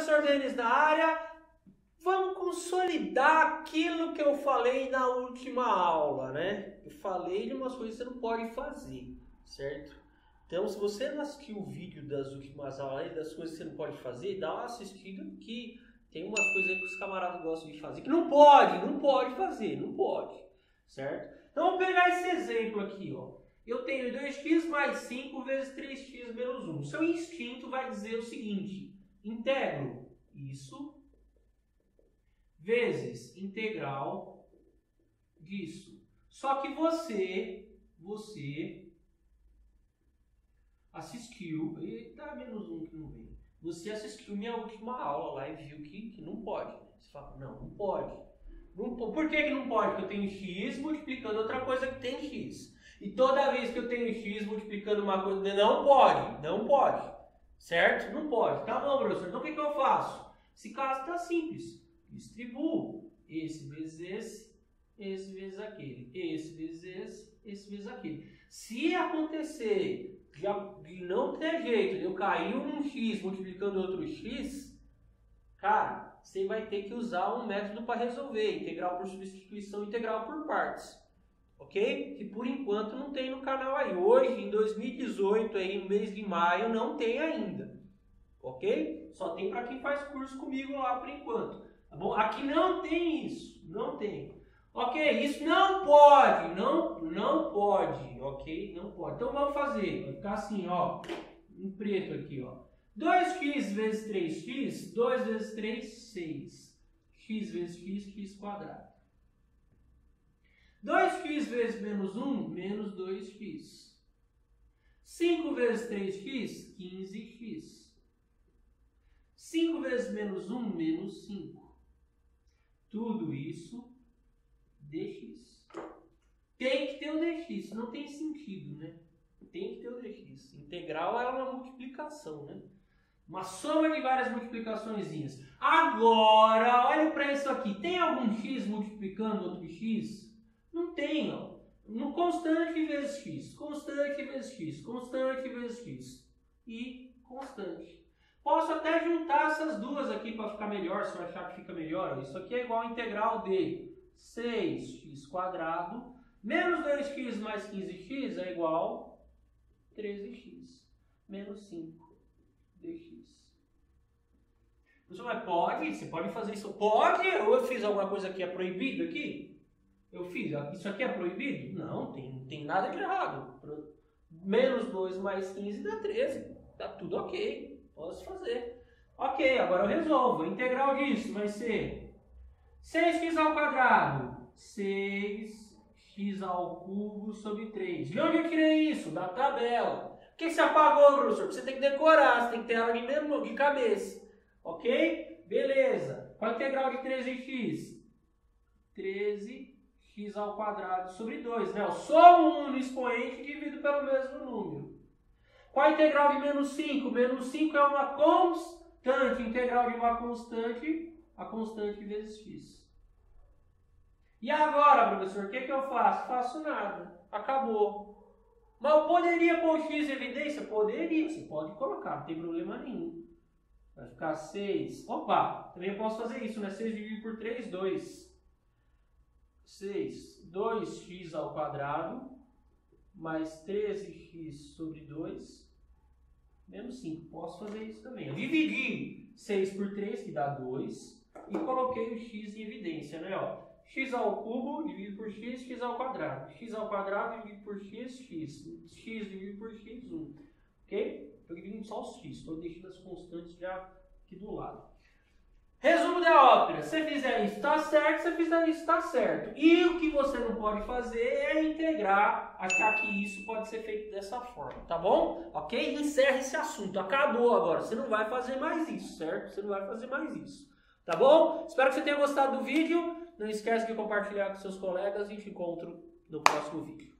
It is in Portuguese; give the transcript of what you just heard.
professor Denis na área. Vamos consolidar aquilo que eu falei na última aula, né? Eu falei de umas coisas que você não pode fazer, certo? Então, se você não assistiu o vídeo das últimas aulas, das coisas que você não pode fazer, dá uma assistida que tem umas coisas que os camaradas gostam de fazer que não pode, não pode fazer, não pode, certo? Então, vamos pegar esse exemplo aqui, ó. Eu tenho 2x mais 5 vezes 3x menos 1. Seu instinto vai dizer o seguinte: integro isso vezes integral disso. Só que você, você assistiu, eita, menos um que não vem. Você assistiu minha última aula lá e viu que, que não pode. Você fala, não, não pode. Não, por que, que não pode? Porque eu tenho x multiplicando outra coisa que tem x. E toda vez que eu tenho x multiplicando uma coisa, não pode, não pode. Certo? Não pode. Tá bom, professor. Então o que, que eu faço? Esse caso está simples. Distribuo esse vezes esse, esse vezes aquele, esse vezes esse, esse vezes aquele. Se acontecer de não ter jeito, eu cair um x multiplicando outro x, cara, você vai ter que usar um método para resolver, integral por substituição, integral por partes. Ok? Que por enquanto não tem no canal aí. Hoje, em 2018, aí, no mês de maio, não tem ainda. Ok? Só tem para quem faz curso comigo lá por enquanto. Tá bom? Aqui não tem isso. Não tem. Ok? Isso não pode. Não, não pode. Ok? Não pode. Então vamos fazer. Vai ficar assim, ó. Em preto aqui, ó. 2x vezes 3x. 2 vezes 3, 6. x vezes x, x quadrado. 2x vezes menos 1, menos 2x. 5 vezes 3x, 15x. 5 vezes menos 1, menos 5. Tudo isso dx. Tem que ter o dx, não tem sentido, né? Tem que ter o dx. Integral é uma multiplicação, né? Uma soma de várias multiplicações. Agora, olha para isso aqui. Tem algum x multiplicando outro x? Não tem, ó. No constante vezes x, constante vezes x, constante vezes x e constante. Posso até juntar essas duas aqui para ficar melhor, se eu achar que fica melhor. Isso aqui é igual a integral de 6x quadrado menos 2x mais 15x é igual a 13x menos 5 dx. Você vai, pode? Você pode fazer isso? Pode? Ou eu fiz alguma coisa que é proibido aqui? Eu fiz, isso aqui é proibido? Não, tem, tem nada de errado. Menos 2 mais 15 dá 13. Tá tudo ok. Posso fazer. Ok, agora eu resolvo. A integral disso vai ser 6x ao quadrado. 6x ao cubo sobre 3. De onde eu tirei isso? Da tabela. Por que você apagou, professor? Você tem que decorar, você tem que ter ela de, mesmo, de cabeça. Ok? Beleza. Qual a integral de 13x? 13x ao quadrado sobre 2. Né? Eu somo um no expoente e divido pelo mesmo número. Qual a integral de menos 5? Menos 5 é uma constante. Integral de uma constante, a constante vezes x. E agora, professor, o que, que eu faço? Faço nada. Acabou. Mas eu poderia pôr x em evidência? Poderia. Você pode colocar, não tem problema nenhum. Vai ficar 6. Opa, também posso fazer isso, né? 6 dividido por 3, 2. 6, 2x ao quadrado mais 13x sobre 2, menos 5. Posso fazer isso também. Eu dividi 6 por 3, que dá 2, e coloquei o x em evidência, né? Ó, x ao cubo dividido por x, x ao quadrado. x ao quadrado dividido por x, x. x dividido por x, 1. Ok? Estou dividindo só os x, estou deixando as constantes já aqui do lado. Resumo da ópera: se fizer isso, está certo, se fizer isso, está certo. E o que você não pode fazer é integrar, achar que isso pode ser feito dessa forma, tá bom? Ok? Encerra esse assunto, acabou agora. Você não vai fazer mais isso, certo? Você não vai fazer mais isso, tá bom? Espero que você tenha gostado do vídeo. Não esquece de compartilhar com seus colegas e te encontro no próximo vídeo.